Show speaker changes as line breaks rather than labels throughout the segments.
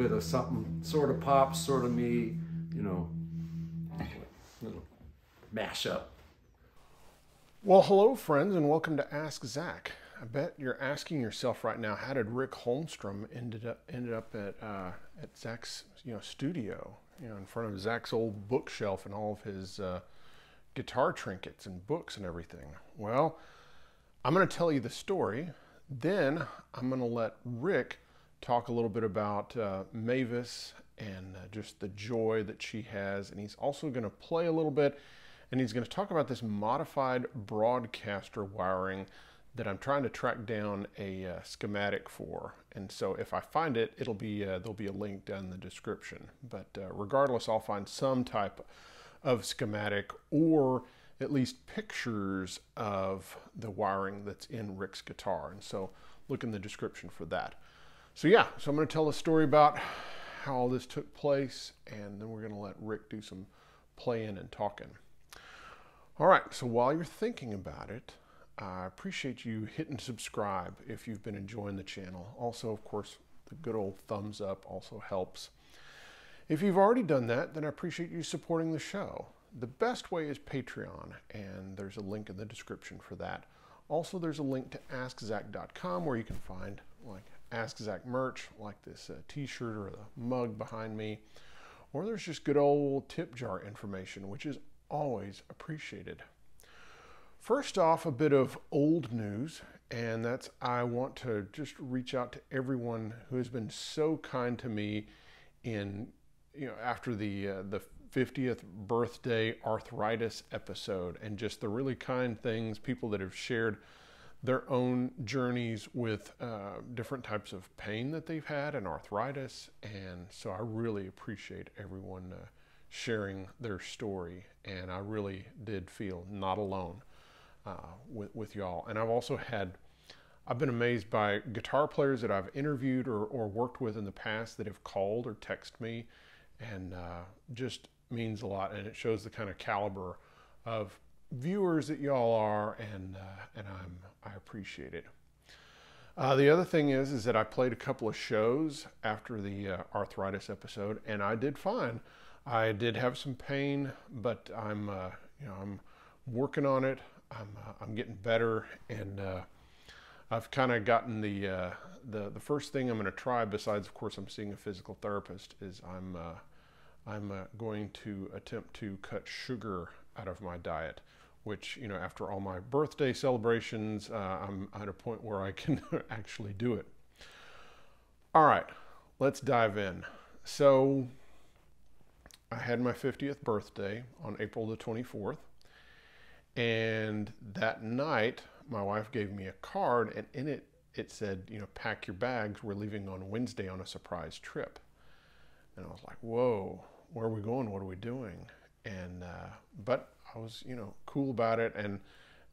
bit of something sort of pop, sort of me, you know, little mashup.
Well, hello, friends, and welcome to Ask Zac. I bet you're asking yourself right now, how did Rick Holmstrom ended up ended up at uh, at Zac's you know studio, you know, in front of Zac's old bookshelf and all of his uh, guitar trinkets and books and everything? Well, I'm going to tell you the story. Then I'm going to let Rick talk a little bit about uh, Mavis and uh, just the joy that she has, and he's also going to play a little bit and he's going to talk about this modified broadcaster wiring that I'm trying to track down a uh, schematic for. And so if I find it, it'll be uh, there'll be a link down in the description. But uh, regardless, I'll find some type of schematic or at least pictures of the wiring that's in Rick's guitar. And so look in the description for that. So yeah, so I'm going to tell a story about how all this took place, and then we're going to let Rick do some playing and talking. All right, so while you're thinking about it, I appreciate you hitting subscribe if you've been enjoying the channel. Also, of course, the good old thumbs up also helps. If you've already done that, then I appreciate you supporting the show. The best way is Patreon, and there's a link in the description for that. Also, there's a link to AskZac.com where you can find like Ask Zac merch, like this uh, t-shirt or the mug behind me. Or there's just good old tip jar information, which is always appreciated. First off, a bit of old news, and that's I want to just reach out to everyone who has been so kind to me in, you know, after the uh, the 50th birthday arthritis episode, and just the really kind things, people that have shared their own journeys with uh, different types of pain that they've had and arthritis, and so I really appreciate everyone. Uh, sharing their story, and I really did feel not alone uh, with, with y'all. And I've also had, I've been amazed by guitar players that I've interviewed or, or worked with in the past that have called or texted me, and uh, just means a lot. And it shows the kind of caliber of viewers that y'all are, and uh, and I'm I appreciate it. Uh, the other thing is, is that I played a couple of shows after the uh, arthritis episode, and I did fine. I did have some pain, but I'm, uh, you know, I'm working on it. I'm, uh, I'm getting better, and uh, I've kind of gotten the, the the first thing I'm going to try. Besides, of course, I'm seeing a physical therapist. Is I'm I'm going to attempt to cut sugar out of my diet. Which you know, after all my birthday celebrations, I'm at a point where I can actually do it. All right, let's dive in. So I had my 50th birthday on April the 24th. And that night, my wife gave me a card, and in it, it said, you know, pack your bags. We're leaving on Wednesday on a surprise trip. And I was like, whoa, where are we going? What are we doing? And, uh, but I was, you know, cool about it and,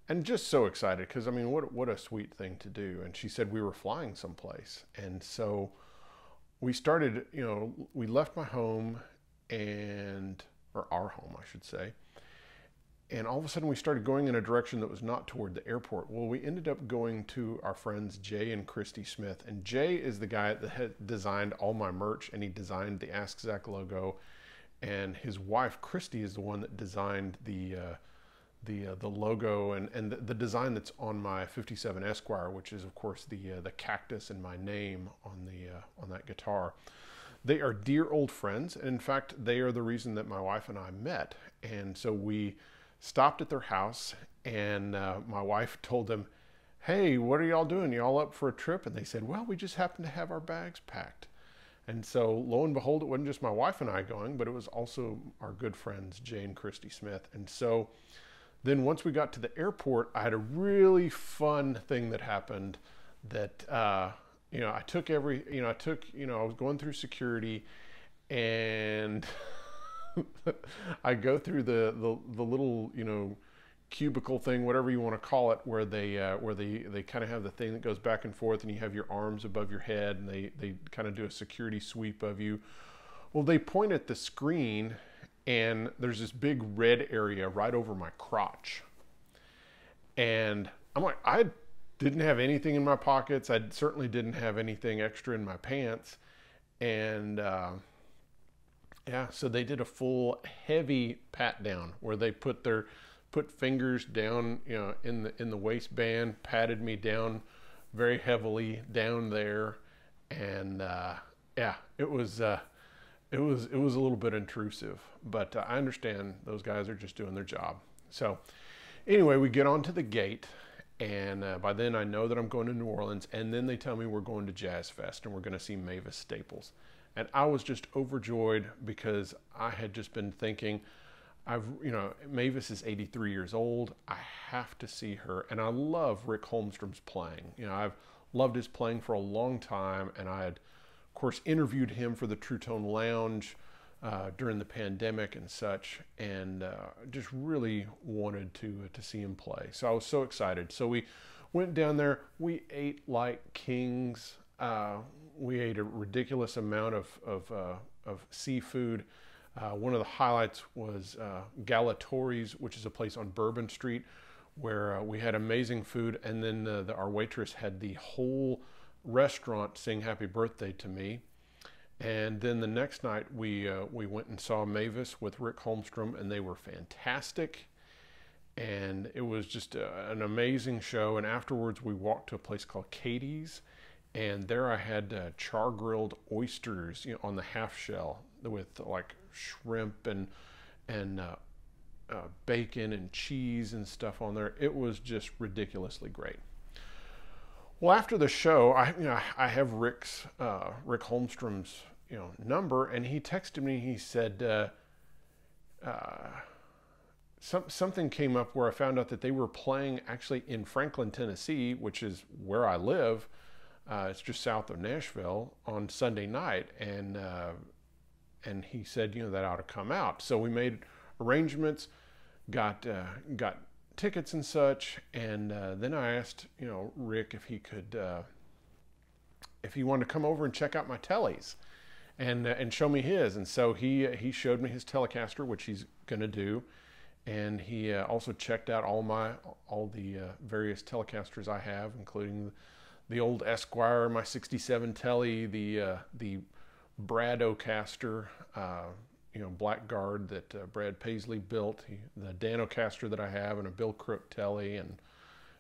and just so excited because I mean, what, what a sweet thing to do. And she said we were flying someplace. And so we started, you know, we left my home and or our home, I should say. And all of a sudden, we started going in a direction that was not toward the airport. Well, we ended up going to our friends Jay and Christy Smith. And Jay is the guy that had designed all my merch, and he designed the Ask Zac logo. And his wife Christy is the one that designed the uh, the uh, the logo and and the, the, design that's on my 57 Esquire, which is of course the uh, the cactus and my name on the uh, on that guitar. They are dear old friends. And in fact, they are the reason that my wife and I met. And so we stopped at their house, and uh, my wife told them, Hey, what are y'all doing? Y'all up for a trip? And they said, Well, we just happened to have our bags packed. And so, lo and behold, it wasn't just my wife and I going, but it was also our good friends, Jane Christy Smith. And so, then once we got to the airport, I had a really fun thing that happened that uh, you know, I took every, you know, I took, you know, I was going through security and I go through the, the, the little, you know, cubicle thing, whatever you want to call it, where they, uh, where they, they kind of have the thing that goes back and forth and you have your arms above your head and they, they kind of do a security sweep of you. Well, they point at the screen and there's this big red area right over my crotch. And I'm like, I didn't have anything in my pockets. I certainly didn't have anything extra in my pants. And uh, yeah, so they did a full heavy pat down where they put their put fingers down, you know, in the in the waistband, patted me down very heavily down there, and uh, yeah, it was uh, it was it was a little bit intrusive, but uh, I understand those guys are just doing their job. So anyway, we get onto the gate and uh, by then I know that I'm going to New Orleans. And then they tell me we're going to Jazz Fest and we're going to see Mavis Staples. And I was just overjoyed because I had just been thinking, I've, you know, Mavis is 83 years old. I have to see her. And I love Rick Holmstrom's playing. You know, I've loved his playing for a long time. And I had, of course, interviewed him for the True Tone Lounge uh, during the pandemic and such, and uh, just really wanted to uh, to see him play. So I was so excited. So we went down there. We ate like kings. Uh, we ate a ridiculous amount of of, uh, of seafood. Uh, one of the highlights was Galatoire's, which is a place on Bourbon Street, where we had amazing food, and then the, our waitress had the whole restaurant sing "Happy Birthday" to me and then the next night we uh, we went and saw Mavis with Rick Holmstrom, and they were fantastic. And it was just a, uh, an amazing show. And afterwards, we walked to a place called Katie's, and there I had uh, char grilled oysters you know, on the half shell with like shrimp and and uh, uh, bacon and cheese and stuff on there. It was just ridiculously great. Well, after the show, I you know I have Rick's uh, Rick Holmstrom's you know number, and he texted me. He said uh, uh, some, something came up where I found out that they were playing actually in Franklin, Tennessee, which is where I live. Uh, it's just south of Nashville on Sunday night, and uh, and he said you know that ought to come out. So we made arrangements, got uh, got tickets and such. And uh, then I asked, you know, Rick if he could, uh, if he wanted to come over and check out my tellies and, uh, and show me his. And so he, uh, he showed me his Telecaster, which he's going to do. And he uh, also checked out all my, all the various Telecasters I have, including the old Esquire, my 67 Telly, the, the Bradocaster, you know Blackguard that uh, Brad Paisley built, he, the Danocaster that I have, and a Bill Crook telly, and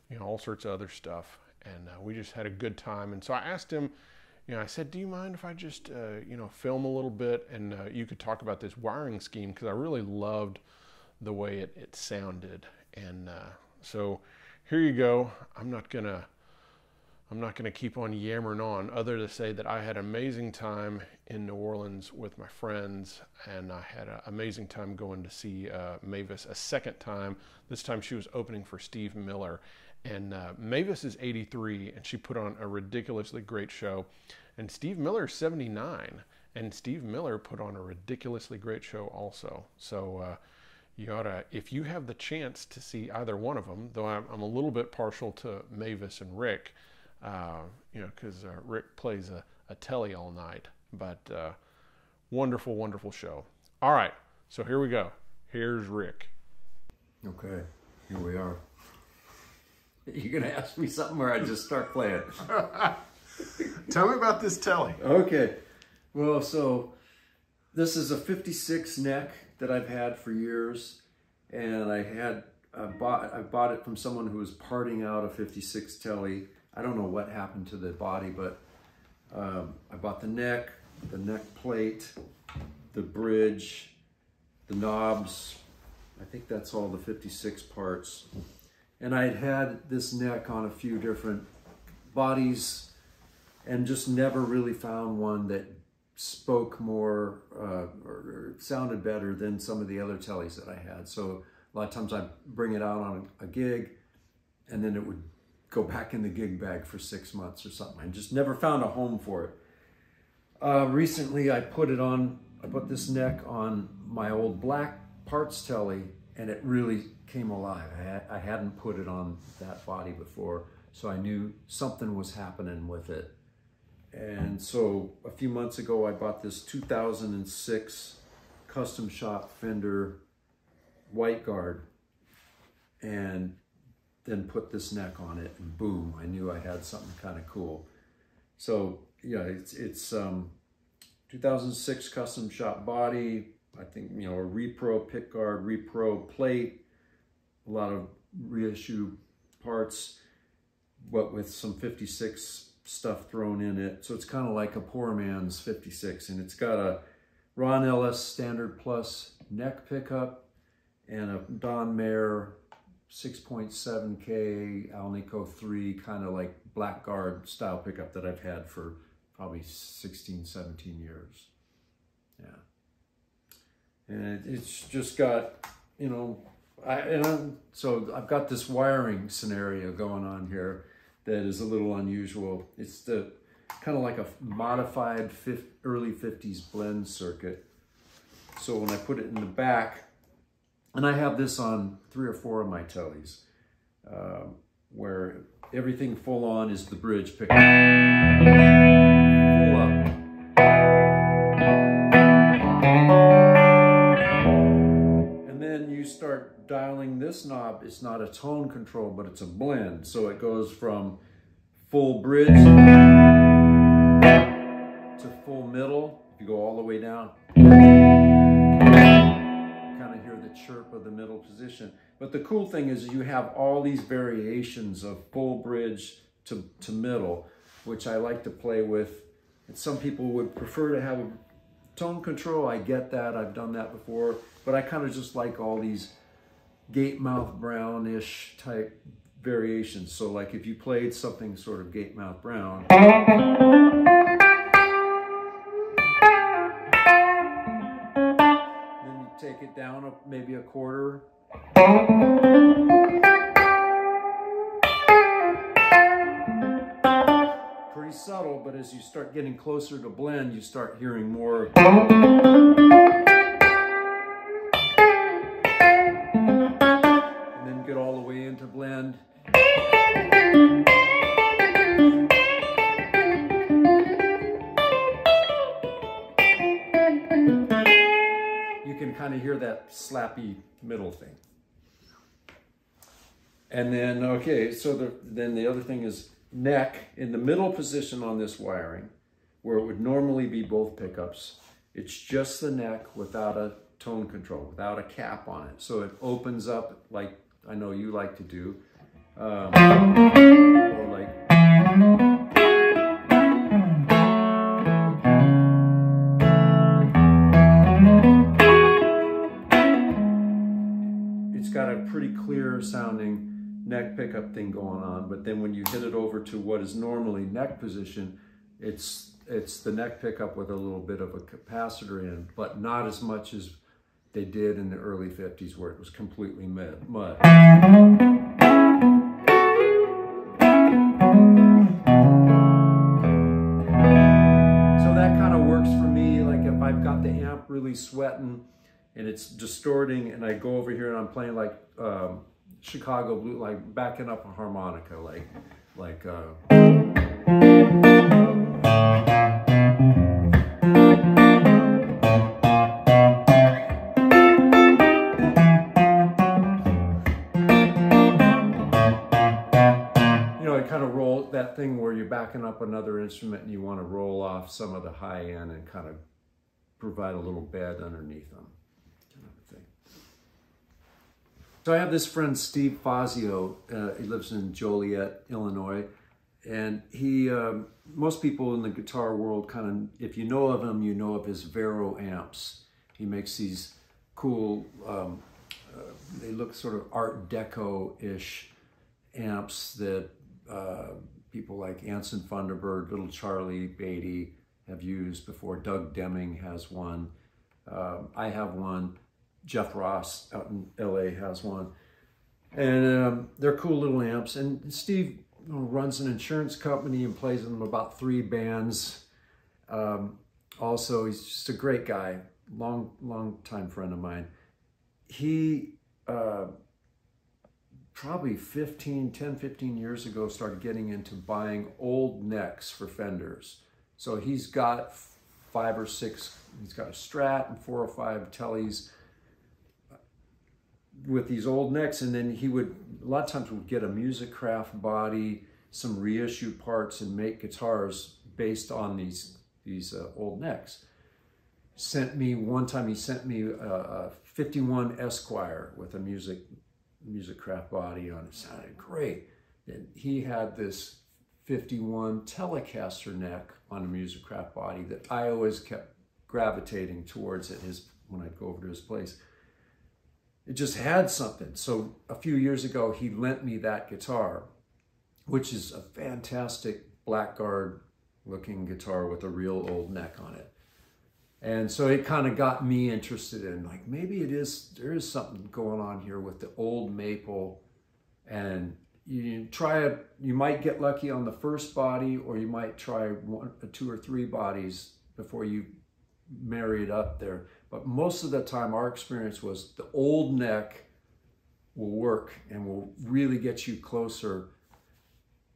you know all sorts of other stuff. And uh, we just had a good time. And so I asked him, you know, I said, "Do you mind if I just uh, you know film a little bit, and uh, you could talk about this wiring scheme because I really loved the way it, it sounded." And uh, so here you go. I'm not gonna I'm not going to keep on yammering on, other to say that I had an amazing time in New Orleans with my friends, and I had an amazing time going to see uh, Mavis a second time. This time she was opening for Steve Miller, and uh, Mavis is 83, and she put on a ridiculously great show. And Steve Miller is 79, and Steve Miller put on a ridiculously great show also. So. Uh, you ought to, if you have the chance to see either one of them, though I'm, I'm a little bit partial to Mavis and Rick, uh, you know, because uh, Rick plays a, a telly all night. But uh, wonderful, wonderful show. All right, so here we go. Here's Rick.
Okay, here we are. You're gonna ask me something, or I just start playing?
Tell me about this telly.
Okay, well, so this is a '56 neck that I've had for years, and I had I bought I bought it from someone who was parting out a '56 telly I don't know what happened to the body, but um, I bought the neck, the neck plate, the bridge, the knobs. I think that's all the 56 parts. And I had had this neck on a few different bodies and just never really found one that spoke more uh, or, or, sounded better than some of the other tellies that I had. So a lot of times I bring it out on a, a gig and then it would go back in the gig bag for six months or something. I just never found a home for it. Uh, recently, I put it on, I put this neck on my old black parts telly and it really came alive. I, I hadn't put it on that body before, so I knew something was happening with it. And so a few months ago, I bought this 2006 custom shop Fender white guard and then put this neck on it and boom, I knew I had something kind of cool. So yeah, it's, it's um, 2006 custom shop body. I think, you know, a repro pick guard, repro plate, a lot of reissue parts, but with some 56 stuff thrown in it. So it's kind of like a poor man's 56 and it's got a Ron Ellis Standard Plus neck pickup and a Don Mare 6.7K Alnico 3 kind of like blackguard style pickup that I've had for probably 16, 17 years. Yeah. And it's just got, you know, I, and I'm, so I've got this wiring scenario going on here that is a little unusual. It's the kind of like a modified early 50s blend circuit. So when I put it in the back, and I have this on three or four of my tellies, uh, where everything full on is the bridge pickup. Up. And then you start dialing this knob. It's not a tone control, but it's a blend. So it goes from full bridge to full middle. You go all the way down chirp of the middle position. But the cool thing is you have all these variations of full bridge to, to middle, which I like to play with. And some people would prefer to have a tone control. I get that. I've done that before. But I kind of just like all these Gatemouth brownish type variations. So like if you played something sort of Gatemouth brown, down a, maybe a quarter. Pretty subtle, but as you start getting closer to blend, you start hearing more. Slappy middle thing. And then, okay, so the, then the other thing is neck in the middle position on this wiring, where it would normally be both pickups. It's just the neck without a tone control, without a cap on it. So it opens up like I know you like to do. Um, or like pretty clear sounding neck pickup thing going on. But then when you hit it over to what is normally neck position, it's it's the neck pickup with a little bit of a capacitor in, but not as much as they did in the early 50s where it was completely mud. So that kind of works for me. Like if I've got the amp really sweating, and it's distorting and I go over here and I'm playing like um, Chicago blue, like backing up a harmonica, like, like, uh, you know it kind of roll that thing where you're backing up another instrument and you want to roll off some of the high end and kind of provide a little bed underneath them. So I have this friend, Steve Fazio. Uh, he lives in Joliet, Illinois. And he, um, most people in the guitar world kind of, if you know of him, you know of his Vero amps. He makes these cool, um, uh, they look sort of Art Deco-ish amps that uh, people like Anson Funderburgh, Little Charlie Baty have used before. Doug Deming has one. Um, I have one. Jeff Ross out in LA has one. And um, they're cool little amps. And Steve runs an insurance company and plays in about three bands. Um, also, he's just a great guy, long, long time friend of mine. He uh, probably 15, 10, 15 years ago started getting into buying old necks for fenders. So he's got five or six, he's got a Strat and four or five Tellys with these old necks and then he would a lot of times would get a Musikraft body some reissue parts and make guitars based on these these uh, old necks. Sent me one time he sent me a, a 51 esquire with a music Musikraft body on it. Sounded great. And he had this 51 telecaster neck on a Musikraft body that i always kept gravitating towards at his when i'd go over to his place it just had something. So a few years ago, he lent me that guitar, which is a fantastic Blackguard looking guitar with a real old neck on it. And so it kind of got me interested in like, maybe it is, there is something going on here with the old maple and you try it, you might get lucky on the first body or you might try one, two or three bodies before you marry it up there. But most of the time, our experience was the old neck will work and will really get you closer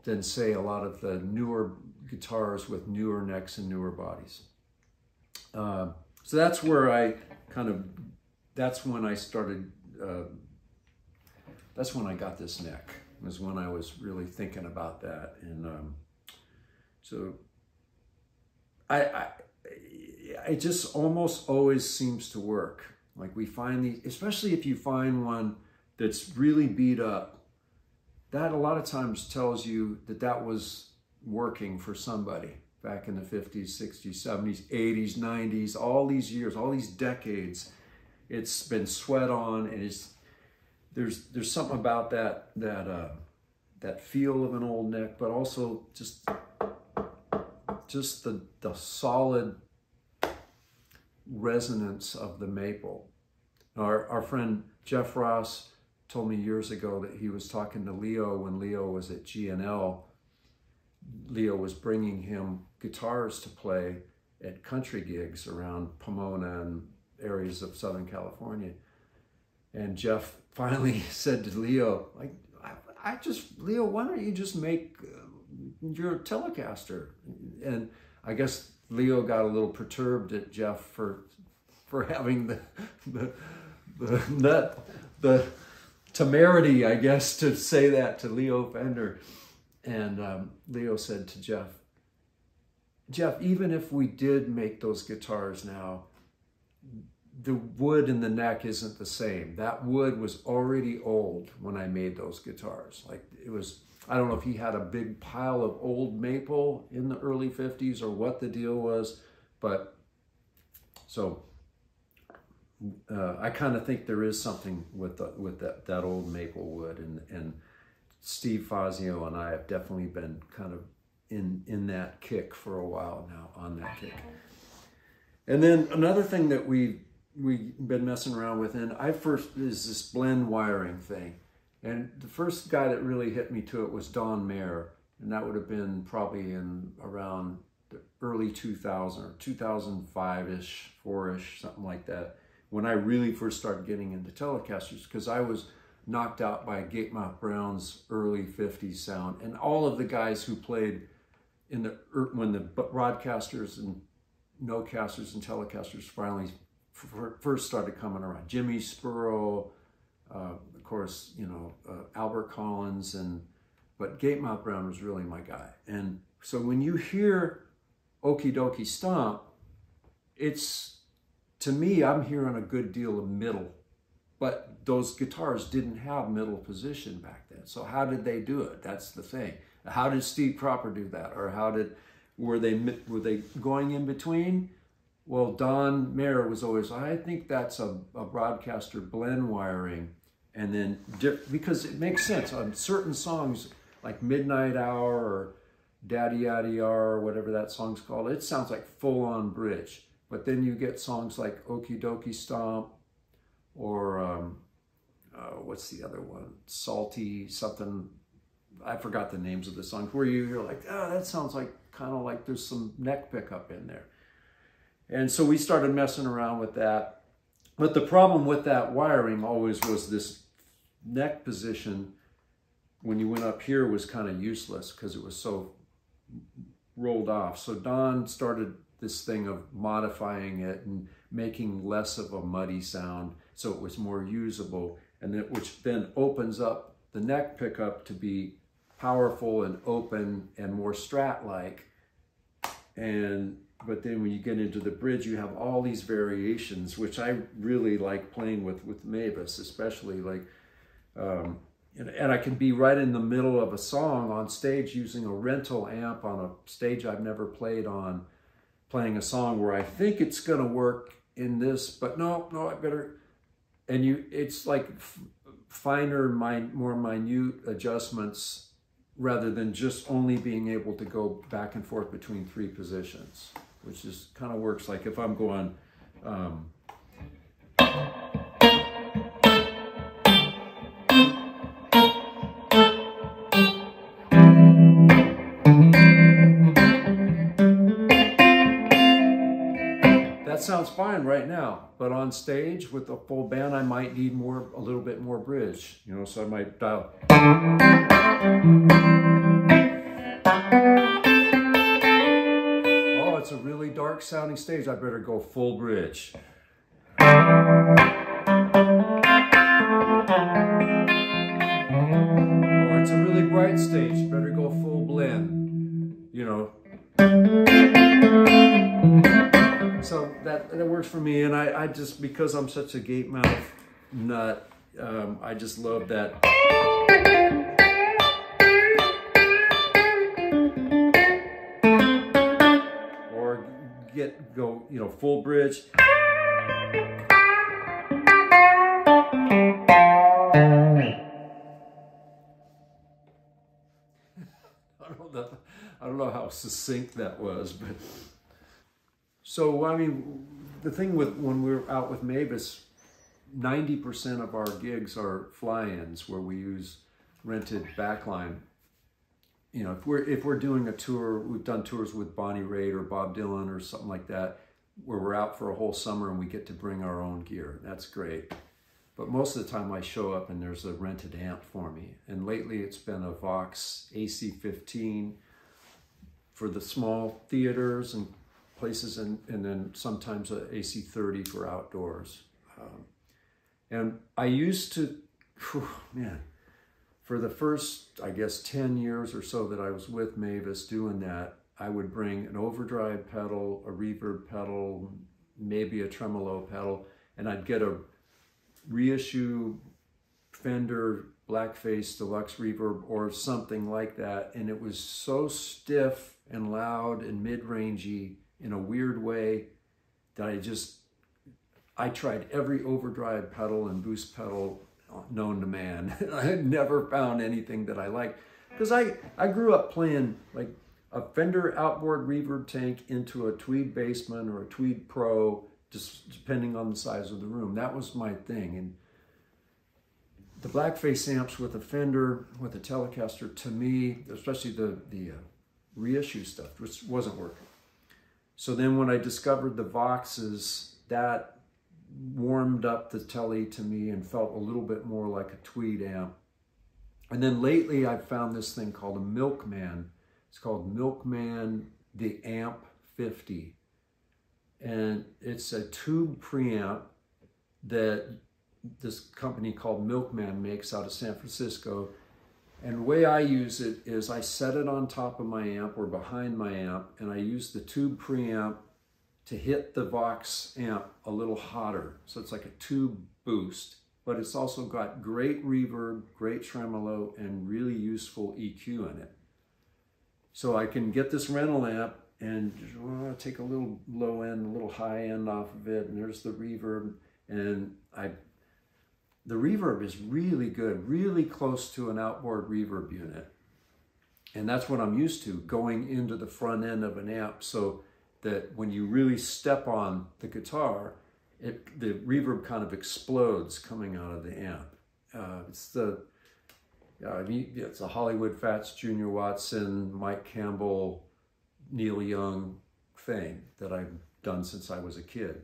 than, say, a lot of the newer guitars with newer necks and newer bodies. Uh, so that's where I kind of, that's when I started, uh, that's when I got this neck, was when I was really thinking about that. And um, so I, I it just almost always seems to work. Like we find these, especially if you find one that's really beat up, that a lot of times tells you that that was working for somebody back in the 50s, 60s, 70s, 80s, 90s, all these years, all these decades. It's been sweat on and it's there's there's something about that that uh, that feel of an old neck, but also just just the the solid resonance of the maple. Our, our friend Jeff Ross told me years ago that he was talking to Leo when Leo was at G&L. Leo was bringing him guitars to play at country gigs around Pomona and areas of Southern California. And Jeff finally said to Leo, like, I, I just, Leo, why don't you just make uh, your Telecaster? And I guess Leo got a little perturbed at Jeff for for having the the the nut the temerity, I guess, to say that to Leo Fender. And um, Leo said to Jeff, Jeff, even if we did make those guitars now, the wood in the neck isn't the same. That wood was already old when I made those guitars. Like it was I don't know if he had a big pile of old maple in the early 50s or what the deal was, but so uh, I kind of think there is something with the, with that, that old maple wood and, and Steve Fazio and I have definitely been kind of in, in that kick for a while now on that kick. And then another thing that we we've been messing around with, and I first is this blend wiring thing. And the first guy that really hit me to it was Don Mare, and that would have been probably in around the early 2000 or 2005-ish, 4-ish, something like that, when I really first started getting into Telecasters, because I was knocked out by Gatemouth Brown's early 50s sound, and all of the guys who played in the er, when the broadcasters and no-casters and Telecasters finally first started coming around. Jimmy Spurrow, uh, of course, you know, uh, Albert Collins and, but Gatemouth Brown was really my guy. And so when you hear Okie Dokie Stomp, it's, to me, I'm hearing a good deal of middle. But those guitars didn't have middle position back then. So how did they do it? That's the thing. How did Steve Cropper do that? Or how did, were they, were they going in between? Well, Don Mare was always, I think that's a, a broadcaster blend wiring and then because it makes sense on certain songs like Midnight Hour or Daddy Yaddy or whatever that song's called, it sounds like full on bridge. But then you get songs like Okie Dokie Stomp or um, uh, what's the other one? Salty something. I forgot the names of the songs, where you, you're like, oh, that sounds like kind of like there's some neck pickup in there. And so we started messing around with that. But the problem with that wiring always was this neck position when you went up here was kind of useless because it was so rolled off. So Don started this thing of modifying it and making less of a muddy sound so it was more usable and it, which then opens up the neck pickup to be powerful and open and more strat-like and but then when you get into the bridge you have all these variations which I really like playing with with Mavis especially like um, and, and I can be right in the middle of a song on stage using a rental amp on a stage I've never played on playing a song where I think it's going to work in this but no no I better and you it's like finer my more minute adjustments rather than just only being able to go back and forth between three positions, which is kind of works like if I'm going, um, that sounds fine right now, but on stage with a full band, I might need more, a little bit more bridge, you know, so I might dial. Sounding stage. I better go full bridge. Or it's a really bright stage. Better go full blend. You know. So that, that works for me. And I, I just, because I'm such a Gatemouth nut, um, I just love that. Get, go, you know, full bridge. I don't know, how succinct that was, but so I mean, the thing with when we're out with Mavis, 90% of our gigs are fly-ins where we use rented backline. You know, if we're if we're doing a tour, we've done tours with Bonnie Raitt or Bob Dylan or something like that, where we're out for a whole summer and we get to bring our own gear. That's great. But most of the time I show up and there's a rented amp for me. And lately it's been a Vox AC15 for the small theaters and places and, and then sometimes a AC30 for outdoors. Um, and I used to, whew, man, for the first, I guess, 10 years or so that I was with Mavis doing that, I would bring an overdrive pedal, a reverb pedal, maybe a tremolo pedal, and I'd get a reissue Fender Blackface Deluxe Reverb or something like that. And it was so stiff and loud and mid-rangey in a weird way that I just I tried every overdrive pedal and boost pedal known to man. I had never found anything that I liked because I, I grew up playing like a Fender outboard reverb tank into a Tweed Bassman or a Tweed Pro, just depending on the size of the room. That was my thing. And the blackface amps with a Fender, with a Telecaster, to me, especially the, the uh, reissue stuff, which wasn't working. So then when I discovered the Voxes, that warmed up the telly to me and felt a little bit more like a tweed amp. And then lately I found this thing called a Milkman. It's called Milkman the Amp 50. And it's a tube preamp that this company called Milkman makes out of San Francisco. And the way I use it is I set it on top of my amp or behind my amp, and I use the tube preamp to hit the Vox amp a little hotter. So it's like a tube boost, but it's also got great reverb, great tremolo, and really useful EQ in it. So I can get this rental amp and oh, take a little low end, a little high end off of it, and there's the reverb, and I the reverb is really good, really close to an outboard reverb unit. And that's what I'm used to, going into the front end of an amp. So that when you really step on the guitar, it, the reverb kind of explodes coming out of the amp. Uh, it's the mean, it's a Hollywood Fats, Junior Watson, Mike Campbell, Neil Young thing that I've done since I was a kid.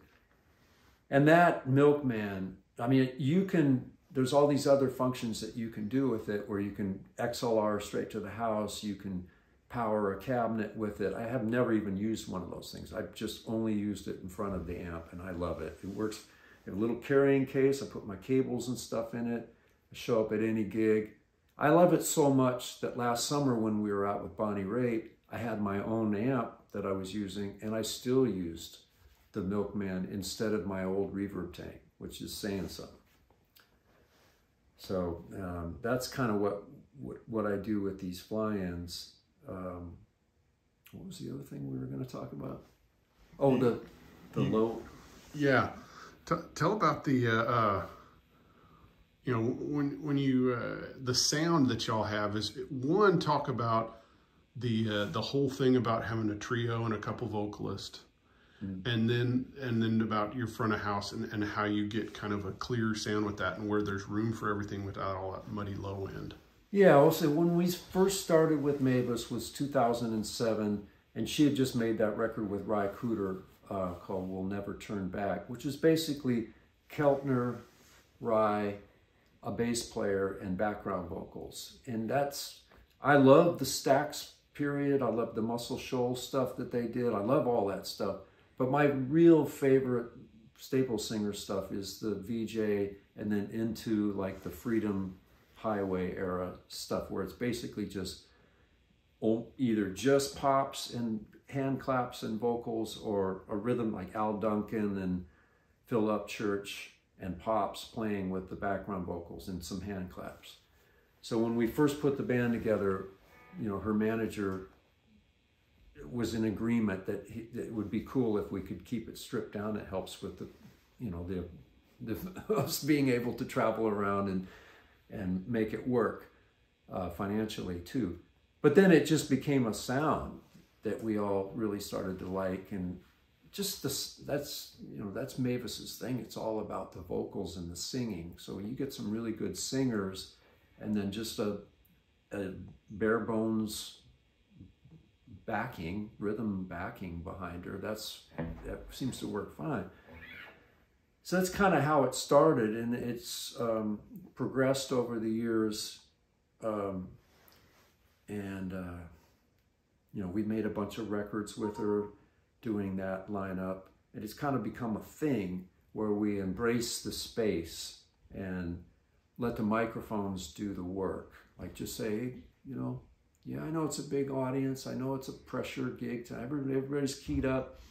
And that Milkman, I mean, you can, there's all these other functions that you can do with it where you can XLR straight to the house, you can power a cabinet with it. I have never even used one of those things. I've just only used it in front of the amp and I love it. It works, a little carrying case, I put my cables and stuff in it, I show up at any gig. I love it so much that last summer when we were out with Bonnie Raitt, I had my own amp that I was using and I still used the Milkman instead of my old reverb tank, which is saying something. So um, that's kind of what, what, what I do with these fly-ins. Um, what was the other thing we were going to talk about? Oh, the the low.
Yeah, T tell about the uh, uh, you know when when you uh, the sound that y'all have is one talk about the uh, the whole thing about having a trio and a couple vocalists. Mm. And then and then about your front of house and, and how you get kind of a clear sound with that and where there's room for everything without all that muddy low end.
Yeah, I'll say when we first started with Mavis was 2007, and she had just made that record with Ry Cooder uh, called We'll Never Turn Back, which is basically Keltner, Ry, a bass player, and background vocals. And that's, I love the Stax period. I love the Muscle Shoals stuff that they did. I love all that stuff. But my real favorite staple singer stuff is the Vee-Jay and then into like the Freedom Highway era stuff where it's basically just either just pops and hand claps and vocals or a rhythm like Al Duncan and Phil Upchurch and pops playing with the background vocals and some hand claps. So when we first put the band together, you know, her manager was in agreement that, he, that it would be cool if we could keep it stripped down. It helps with the, you know, the, the us being able to travel around and and make it work uh, financially too. But then it just became a sound that we all really started to like, and just this, that's you know that's Mavis's thing. It's all about the vocals and the singing. So you get some really good singers, and then just a, a bare bones backing, rhythm backing behind her. That's that seems to work fine. So that's kind of how it started, and it's um, progressed over the years. Um, and uh, you know, we made a bunch of records with her doing that lineup, and it's kind of become a thing where we embrace the space and let the microphones do the work. Like just say, you know, yeah, I know it's a big audience. I know it's a pressure gig. Everybody's keyed up.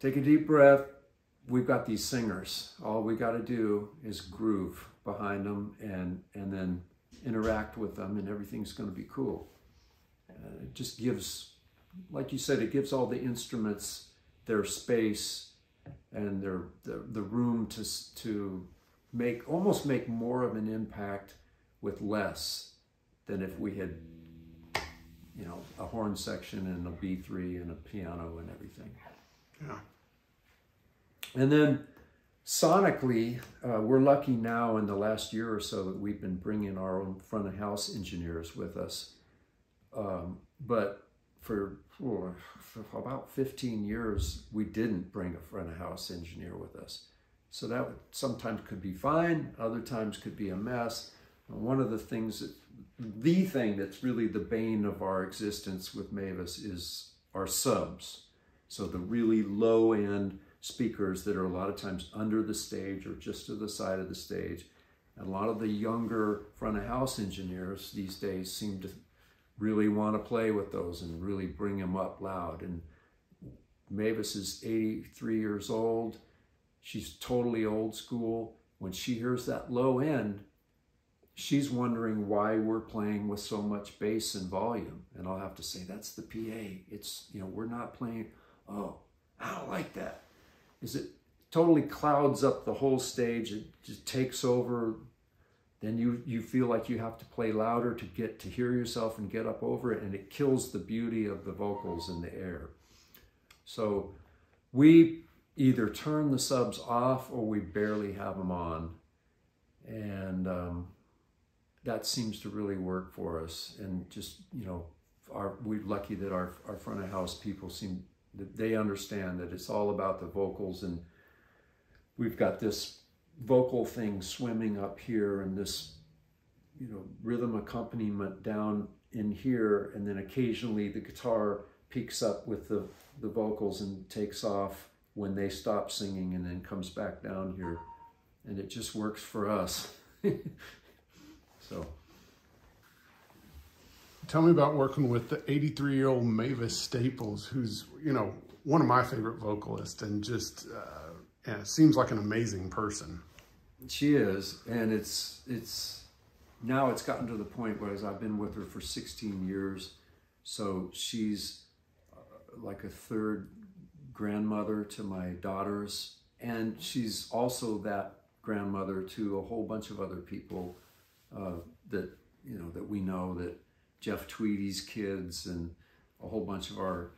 Take a deep breath. We've got these singers. All we got to do is groove behind them and, and then interact with them and everything's going to be cool. Uh, it just gives, like you said, it gives all the instruments their space and their the, the room to, to make, almost make more of an impact with less than if we had, you know, a horn section and a B3 and a piano and everything.
Yeah.
And then sonically, uh, we're lucky now in the last year or so that we've been bringing our own front of house engineers with us. Um, but for, for, about 15 years, we didn't bring a front of house engineer with us. So that sometimes could be fine, other times could be a mess. And one of the things that the thing that's really the bane of our existence with Mavis is our subs. So the really low end speakers that are a lot of times under the stage or just to the side of the stage. And a lot of the younger front of house engineers these days seem to really want to play with those and really bring them up loud. And Mavis is 83 years old. She's totally old school. When she hears that low end, she's wondering why we're playing with so much bass and volume. And I'll have to say, that's the PA. It's, you know, we're not playing, oh, I don't like that. Is it totally clouds up the whole stage. It just takes over. Then you, you feel like you have to play louder to get to hear yourself and get up over it. And it kills the beauty of the vocals in the air. So we either turn the subs off or we barely have them on. And um, that seems to really work for us. And just, you know, our, we're lucky that our, our front of house people seem they understand that it's all about the vocals and we've got this vocal thing swimming up here and this you know rhythm accompaniment down in here and then occasionally the guitar peaks up with the the vocals and takes off when they stop singing and then comes back down here. And it just works for us. So
tell me about working with the 83 year old mavis staples who's you know one of my favorite vocalists and just uh, and seems like an amazing person.
She is and it's it's now it's gotten to the point where as I've been with her for 16 years. So she's uh, like a third grandmother to my daughters and she's also that grandmother to a whole bunch of other people uh, that you know that we know that Jeff Tweedy's kids and a whole bunch of our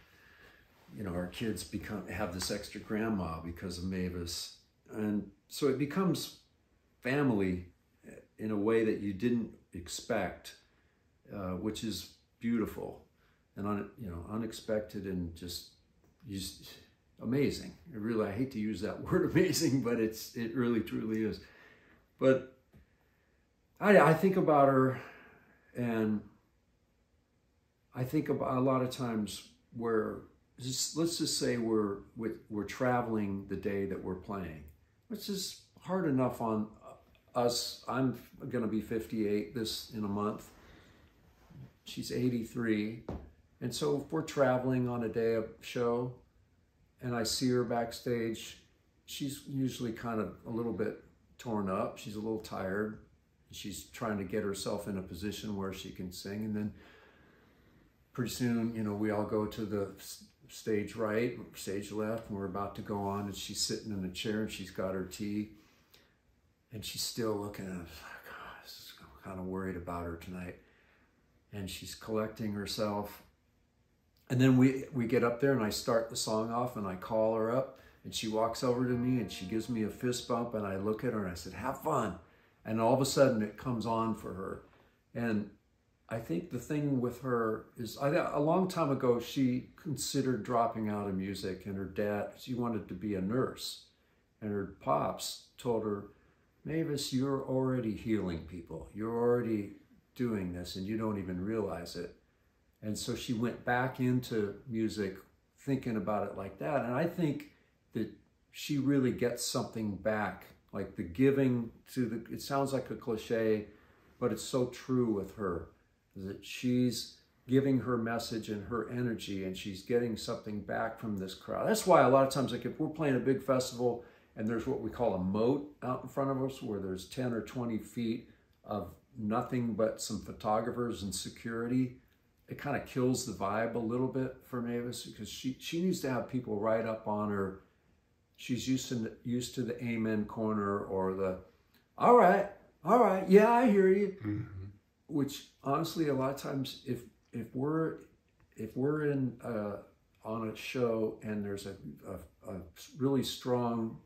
you know our kids become have this extra grandma because of Mavis and so it becomes family in a way that you didn't expect, uh, which is beautiful and un, you know unexpected and just just amazing. I really I hate to use that word amazing, but it's it really truly is. But I I think about her and I think a lot of times where just, let's just say we're we're traveling the day that we're playing, which is hard enough on uh, us, I'm going to be 58 this in a month. She's 83. And so if we're traveling on a day of show and I see her backstage, she's usually kind of a little bit torn up. She's a little tired. She's trying to get herself in a position where she can sing. And then pretty soon, you know, we all go to the stage right, stage left, and we're about to go on. And she's sitting in a chair and she's got her tea and she's still looking at us like, oh, I'm kind of worried about her tonight. And she's collecting herself. And then we, we get up there and I start the song off and I call her up and she walks over to me and she gives me a fist bump and I look at her and I said, have fun. And all of a sudden it comes on for her. And I think the thing with her is I, a long time ago, she considered dropping out of music and her dad, she wanted to be a nurse. And her pops told her, Mavis, you're already healing people. You're already doing this and you don't even realize it. And so she went back into music thinking about it like that. And I think that she really gets something back, like the giving to the, it sounds like a cliche, but it's so true with her that she's giving her message and her energy and she's getting something back from this crowd. That's why a lot of times, like if we're playing a big festival and there's what we call a moat out in front of us where there's 10 or 20 feet of nothing but some photographers and security. It kind of kills the vibe a little bit for Mavis because she, she needs to have people right up on her. She's used to, used to the amen corner or the, all right, all right, yeah, I hear you. Mm-hmm. Which honestly, a lot of times, if if we're if we're in uh, on a show and there's a, a, a really strong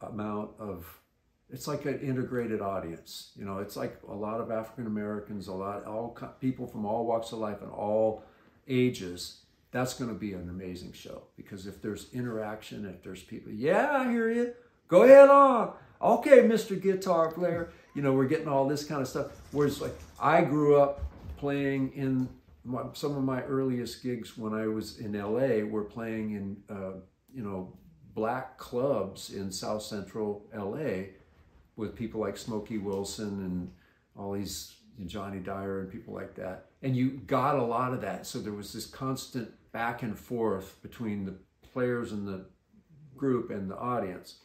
amount of it's like an integrated audience. You know, it's like a lot of African Americans, a lot all people from all walks of life and all ages. That's going to be an amazing show because if there's interaction, if there's people, yeah, I hear you. Go ahead on. Okay, Mr. Guitar Player. You know, we're getting all this kind of stuff. Whereas, like, I grew up playing in my, some of my earliest gigs when I was in LA were playing in, uh, you know, black clubs in South Central LA with people like Smokey Wilson and all these Johnny Dyer and people like that. And you got a lot of that. So there was this constant back and forth between the players and the group and the audience.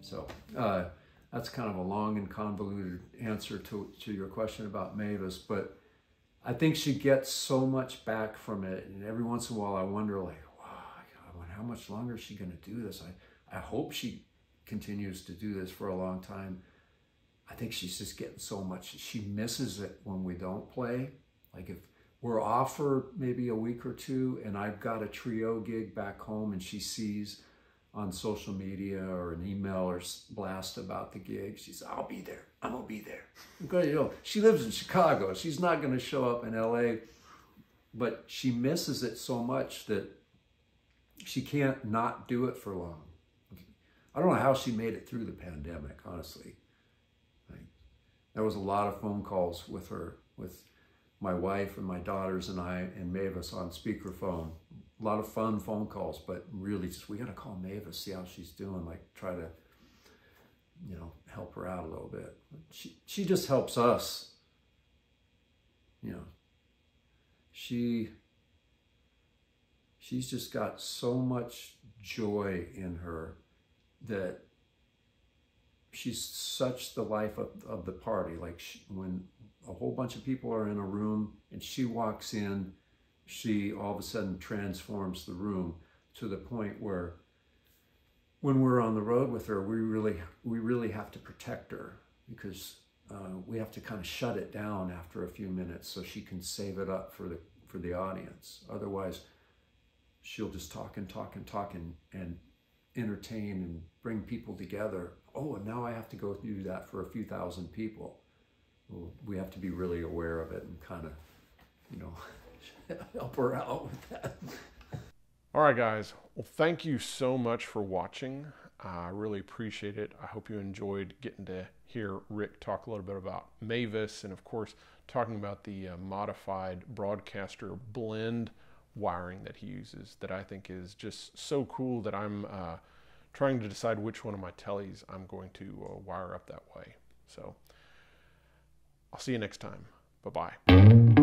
So uh, that's kind of a long and convoluted answer to, to your question about Mavis, but I think she gets so much back from it. And every once in a while I wonder like, wow, how much longer is she going to do this? I, I hope she continues to do this for a long time. I think she's just getting so much. She misses it when we don't play. Like if we're off for maybe a week or two and I've got a trio gig back home and she sees on social media or an email or blast about the gig, she says, I'll be there. I'm going to be there. Because, you know, she lives in Chicago. She's not going to show up in LA, but she misses it so much that she can't not do it for long. I don't know how she made it through the pandemic, honestly. Like, there was a lot of phone calls with her, with my wife and my daughters and I and Mavis on speakerphone a lot of fun phone calls, but really just we got to call Mavis, see how she's doing, like try to, you know, help her out a little bit. She she just helps us. You know. She she's just got so much joy in her that she's such the life of, of the party. Like she, when a whole bunch of people are in a room and she walks in she all of a sudden transforms the room to the point where when we're on the road with her, we really we really have to protect her because uh, we have to kind of shut it down after a few minutes so she can save it up for the for the audience. Otherwise, she'll just talk and talk and talk and, and entertain and bring people together. Oh, and now I have to go do that for a few thousand people. Well, we have to be really aware of it and kind of, you know. help her out with that.
All right, guys. Well, thank you so much for watching. I really appreciate it. I hope you enjoyed getting to hear Rick talk a little bit about Mavis and, of course, talking about the uh, modified broadcaster blend wiring that he uses that I think is just so cool that I'm uh, trying to decide which one of my Teles I'm going to uh, wire up that way. So I'll see you next time. Bye bye.